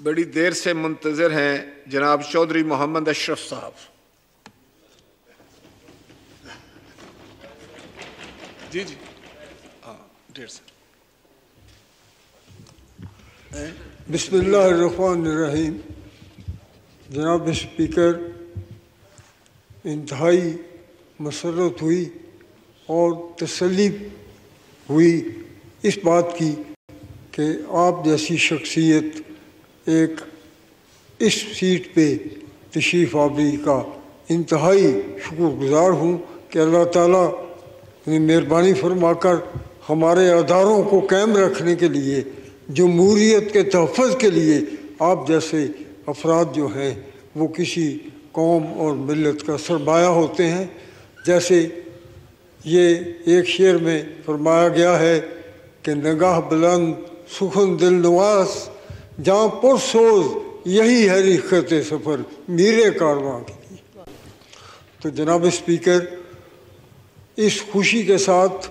बड़ी देर से मुंतज़र हैं जनाब चौधरी मोहम्मद अशरफ साहब। जी जी। हाँ ढेर से। बिस्मिल्लाहिर्रहमानिर्रहीम। जनाब स्पीकर, इंतहाई मसरत हुई और तसली हुई इस बात की कि आप जैसी शख्सियत एक इस सीट पे तशीफ आवरी का इंतहाई शुक्रगुजार हूँ कि अल्लाह ताला ने मेहरबानी फरमाकर हमारे अदारों को कायम रखने के लिए जमहूरीत के तहफ़ के लिए आप जैसे अफराद जो हैं, वो किसी कौम और मिलत का सरमाया होते हैं। जैसे ये एक शेर में फरमाया गया है कि नगाह बुलंद सुखन दिल नवास जहाँ पुरसोज यही है रिखत सफ़र मीरे कारवां की तो जनाब स्पीकर, इस खुशी के साथ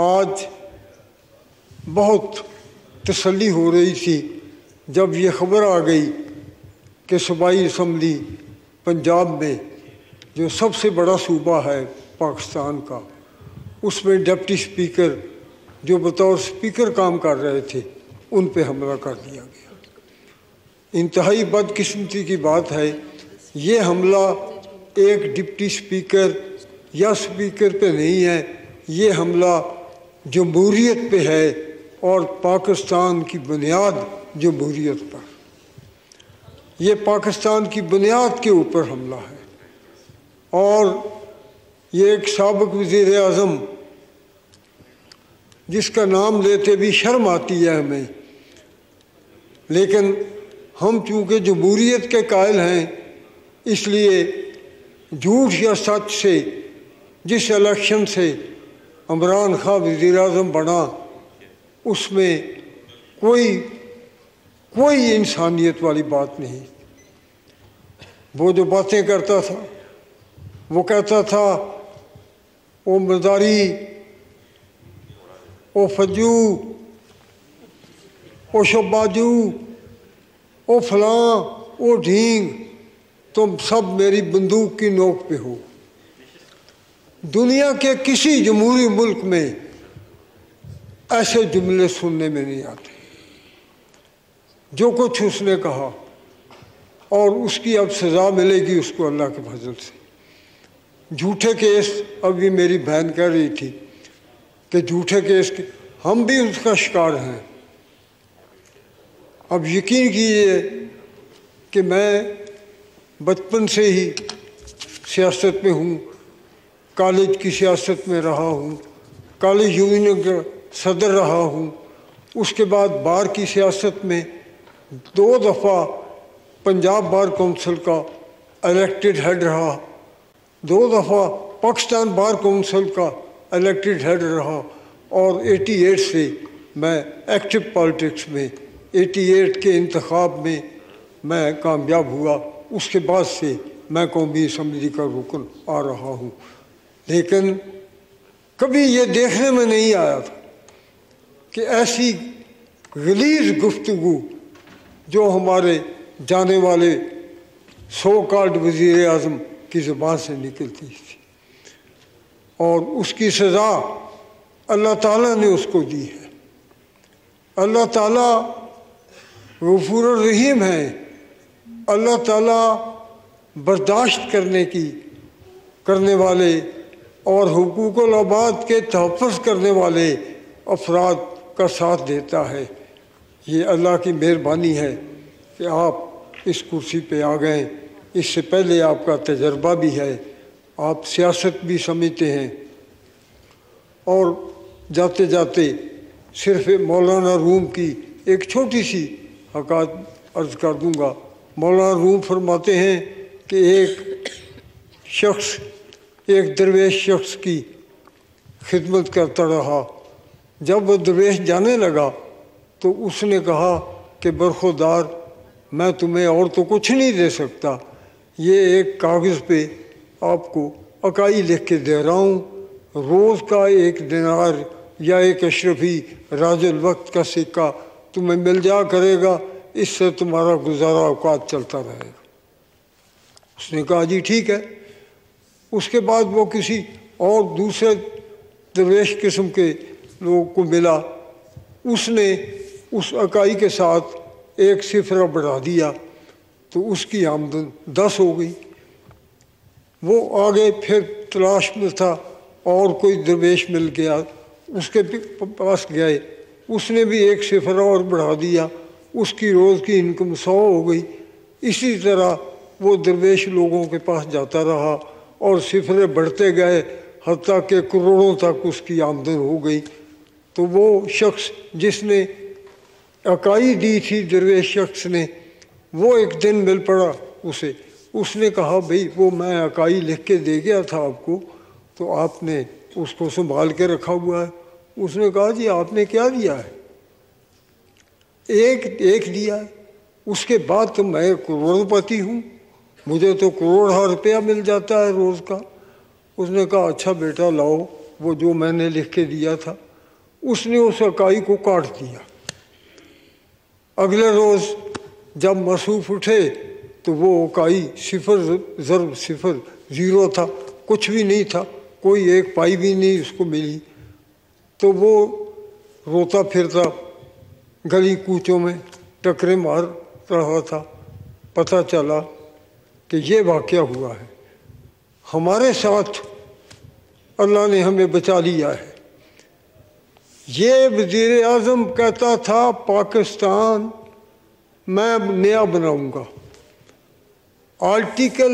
आज बहुत तसल्ली हो रही थी जब ये ख़बर आ गई कि सूबाई असम्बली पंजाब में जो सबसे बड़ा सूबा है पाकिस्तान का, उसमें डिप्टी स्पीकर जो बतौर स्पीकर काम कर रहे थे उन पे हमला कर दिया गया। इंतहाई बदकिस्मती की बात है, ये हमला एक डिप्टी स्पीकर या स्पीकर पे नहीं है, ये हमला जमहूरीत पे है और पाकिस्तान की बुनियाद जमहूरीत पर। ये पाकिस्तान की बुनियाद के ऊपर हमला है और ये एक सबक वज़ी अज़म जिसका नाम लेते भी शर्म आती है हमें लेकिन हम चूँकि जमहूरीत के कायल हैं, इसलिए झूठ या सच से, जिस इलेक्शन से इमरान खां वज़ी अजम बना, उसमें कोई कोई इंसानियत वाली बात नहीं। वो जो बातें करता था, वो कहता था, ओ मदारी, ओ फजू ओ शबाजू ओ फलां ओ ढींग तुम सब मेरी बंदूक की नोक पे हो दुनिया के किसी जमहूरी मुल्क में ऐसे जुमले सुनने में नहीं आते जो कुछ उसने कहा और उसकी अब सज़ा मिलेगी उसको अल्लाह के फजल से झूठे केस अभी मेरी बहन कह रही थी कि झूठे केस के हम भी उसका शिकार हैं अब यकीन कीजिए कि मैं बचपन से ही सियासत में हूँ, कॉलेज की सियासत में रहा हूँ, कॉलेज यूनियन का सदर रहा हूँ। उसके बाद बार की सियासत में दो दफ़ा पंजाब बार कौंसिल का इलेक्टेड हेड रहा। दो दफ़ा पाकिस्तान बार कौंसिल का इलेक्टेड हेड रहा और 88 से मैं एक्टिव पॉलिटिक्स में 88 के इंतखब में मैं कामयाब हुआ। उसके बाद से मैं कौमी असम्बली का रुकन आ रहा हूँ। लेकिन कभी ये देखने में नहीं आया था कि ऐसी गलीज गुफ्तु जो हमारे जाने वाले सो कार्ड वज़ी अजम की ज़ुबान से निकलती थी। और उसकी सज़ा अल्लाह ताला ने उसको दी है। अल्लाह ताला गफूर रहीम है। अल्लाह ताला बर्दाश्त करने की, करने वाले और हकूक़ाबाद के तहफ़ करने वाले अफराद का साथ देता है। ये अल्लाह की मेहरबानी है कि आप इस कुर्सी पे आ गए। इससे पहले आपका तजर्बा भी है। आप सियासत भी समझते हैं। और जाते जाते सिर्फ़ मौलाना रूम की एक छोटी सी हकात अर्ज़ कर दूँगा। मौलाना रूम फरमाते हैं कि एक शख्स, एक दरवेश शख्स की खिदमत करता रहा। जब वह दरवेश जाने लगा तो उसने कहा कि, बरखुदार, मैं तुम्हें और तो कुछ नहीं दे सकता। ये एक कागज़ पे आपको अकाई लिख के दे रहा हूँ। रोज़ का एक दिनार या एक अशरफी राजुल वक्त का सिक्का तुम्हें मिल जा करेगा, इससे तुम्हारा गुजारा अवकात चलता रहेगा। उसने कहा, जी, ठीक है। उसके बाद वो किसी और दूसरे दरवेश किस्म के लोगों को मिला। उसने उस इकाई के साथ एक सिफरा बढ़ा दिया तो उसकी आमदन दस हो गई। वो आगे फिर तलाश में था, और कोई दरवेश मिल गया। उसके पास गए। उसने भी एक सिफरा और बढ़ा दिया। उसकी रोज़ की इनकम सौ हो गई। इसी तरह वो दरवेश लोगों के पास जाता रहा और सिफरे बढ़ते गए हती के करोड़ों तक उसकी आमदन हो गई। तो वो शख्स जिसने अकाई दी थी, दरवेश शख्स ने, वो एक दिन मिल पड़ा उसे। उसने कहा, भाई, वो मैं अकाई लिख के दे गया था आपको तो आपने उसको संभाल के रखा हुआ है। उसने कहा, जी, आपने क्या दिया है? एक एक दिया उसके बाद तो मैं करोड़पति हूँ। मुझे तो करोड़ रुपया मिल जाता है रोज़ का। उसने कहा अच्छा बेटा, लाओ वो जो मैंने लिख के दिया था। उसने उस इकाई को काट दिया। अगले रोज़ जब मसूफ उठे तो वो इकाई सिफर ज़रब सिफर, ज़ीरो था। कुछ भी नहीं था। कोई एक पाई भी नहीं उसको मिली। तो वो रोता फिरता गली कूचों में टकरे मार रहा था। पता चला कि ये वाक़ हुआ है। हमारे साथ अल्लाह ने हमें बचा लिया है। ये वज़ी अजम कहता था, पाकिस्तान, मैं नया बनाऊँगा। Article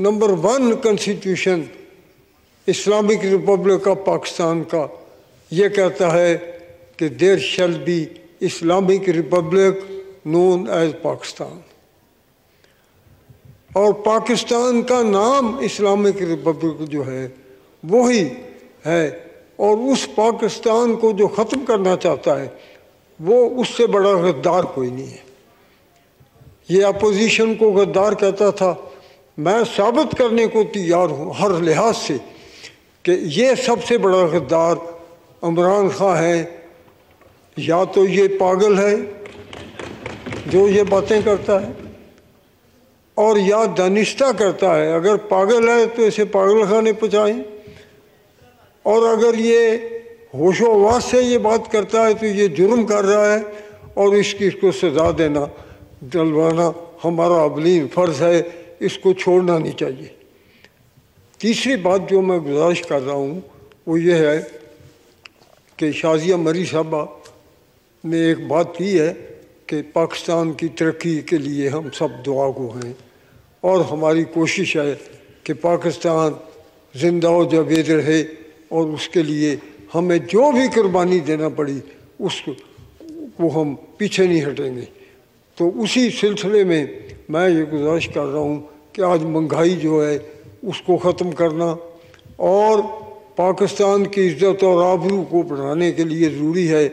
number one constitution, Islamic republic of Pakistan का ये कहता है कि there shall be Islamic republic known as Pakistan. और पाकिस्तान का नाम इस्लामिक रिपब्लिक जो है, वही है। और उस पाकिस्तान को जो ख़त्म करना चाहता है, वो उससे बड़ा गद्दार कोई नहीं है। ये अपोजिशन को गद्दार कहता था, मैं साबित करने को तैयार हूँ हर लिहाज से कि ये सबसे बड़ा गद्दार इमरान खां है, या तो ये पागल है जो ये बातें करता है, और या दानिश्ता करता है। अगर पागल है तो इसे पागल खाने पहुँचाएँ। और अगर ये होशोवास से ये बात करता है तो ये जुर्म कर रहा है, और इसकी इसको सज़ा देना, डलवाना हमारा अवलीन फ़र्ज़ है, इसको छोड़ना नहीं चाहिए। तीसरी बात जो मैं गुजारिश कर रहा हूँ, वो ये है कि शाजिया मरी साहबा ने एक बात की है कि पाकिस्तान की तरक्की के लिए हम सब दुआ को हैं। और हमारी कोशिश है कि पाकिस्तान ज़िंदा व जावेद रहे और उसके लिए हमें जो भी कुर्बानी देना पड़ी उसको वो हम पीछे नहीं हटेंगे। तो उसी सिलसिले में मैं ये गुजारिश कर रहा हूँ कि आज महँगाई जो है, उसको ख़त्म करना और पाकिस्तान की इज़्ज़त और आबरू को बढ़ाने के लिए ज़रूरी है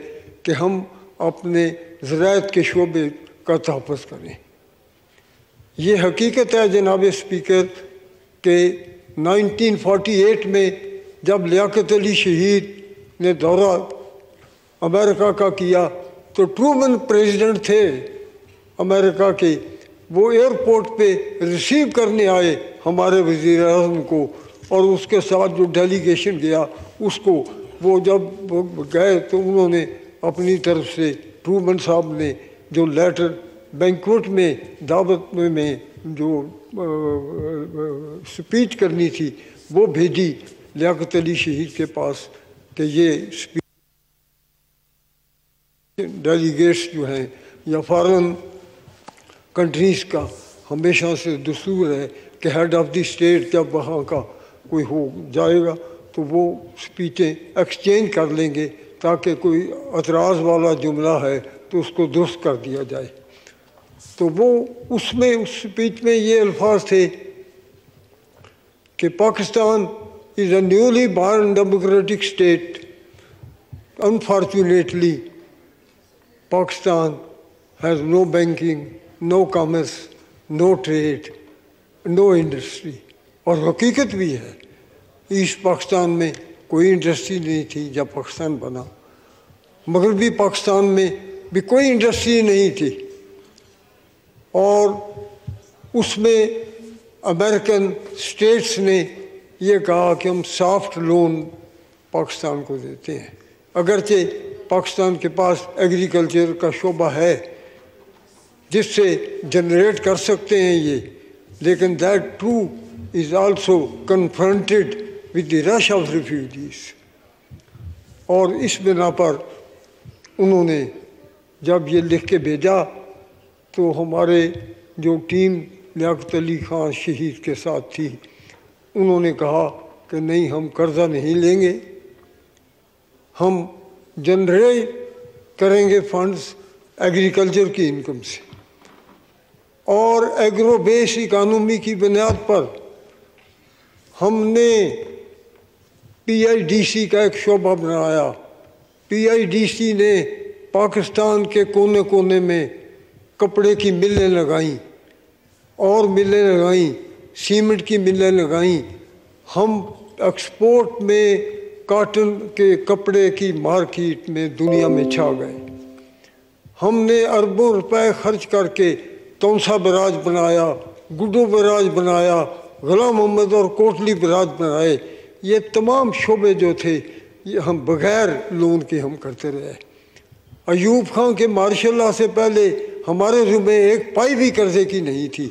कि हम अपने ज़रात के शोबे का तहफ़ करें। ये हकीकत है जनाब स्पीकर, के 1948 में जब लियाकत अली शहीद ने दौरा अमेरिका का किया तो ट्रूमन प्रेसिडेंट थे अमेरिका के। वो एयरपोर्ट पे रिसीव करने आए हमारे वज़ी अजम को। और उसके साथ जो डेलीगेशन गया, उसको वो जब गए तो उन्होंने अपनी तरफ़ से ट्रूमन साहब ने जो लेटर बैंकुट में, दावत में जो स्पीच करनी थी, वो भेजी लियाकत अली शहीद के पास कि ये स्पीच डेलीगेट्स जो हैं, या फॉरन कंट्रीज़ का हमेशा से दस्तूर है कि हेड ऑफ़ द स्टेट जब वहाँ का कोई हो जाएगा तो वो स्पीचें एक्सचेंज कर लेंगे ताकि कोई अतराज़ वाला जुमला है तो उसको दुरुस्त कर दिया जाए। तो वो उसमें, उस स्पीच में ये अल्फाज थे कि Pakistan is a newly born democratic state unfortunately Pakistan has no banking no commerce no trade no industry और हकीकत भी है, ईस्ट पाकिस्तान में कोई इंडस्ट्री नहीं थी जब पाकिस्तान बना। मगरबी पाकिस्तान में भी कोई इंडस्ट्री नहीं थी। और उसमें अमेरिकन स्टेट्स ने ये कहा कि हम सॉफ्ट लोन पाकिस्तान को देते हैं। अगरचे पाकिस्तान के पास एग्रीकल्चर का शोबा है, जिससे जनरेट कर सकते हैं ये, लेकिन that too is also confronted with the rush of refugees और इस बिना पर उन्होंने जब ये लिख के भेजा तो हमारे जो टीम लियाकत अली खान शहीद के साथ थी, उन्होंने कहा कि नहीं, हम कर्ज़ा नहीं लेंगे। हम जनरेट करेंगे फंड्स एग्रीकल्चर की इनकम से। और एग्रो बेस इकानमी की बुनियाद पर हमने पीआईडीसी का एक शोबा बनाया। पीआईडीसी ने पाकिस्तान के कोने कोने में कपड़े की मिलें लगाईं, और मिलें लगाईं, सीमेंट की मिलें लगाईं। हम एक्सपोर्ट में काटन के कपड़े की मार्केट में दुनिया में छा गए। हमने अरबों रुपए खर्च करके तौसा बराज बनाया, गुड्डो बराज बनाया गुलाम मोहम्मद और कोटली बराज बनाए ये तमाम शोबे जो थे, ये हम बगैर लोन के हम करते रहे। अयूब खान के मार्शल से पहले हमारे में एक पाई भी कर्जे की नहीं थी।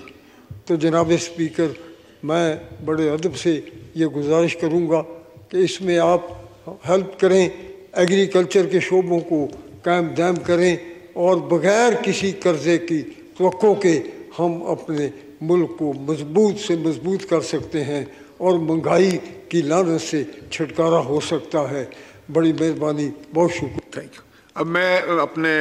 तो जनाब स्पीकर, मैं बड़े अदब से ये गुजारिश करूँगा कि इसमें आप हेल्प करें, एग्रीकल्चर के शोबों को कायम दायम करें और बग़ैर किसी कर्ज़े की तो के हम अपने मुल्क को मज़बूत से मज़बूत कर सकते हैं और महँगाई की लानत से छुटकारा हो सकता है। बड़ी मेहरबानी, बहुत शुक्रिया। थैंक यू अब मैं अपने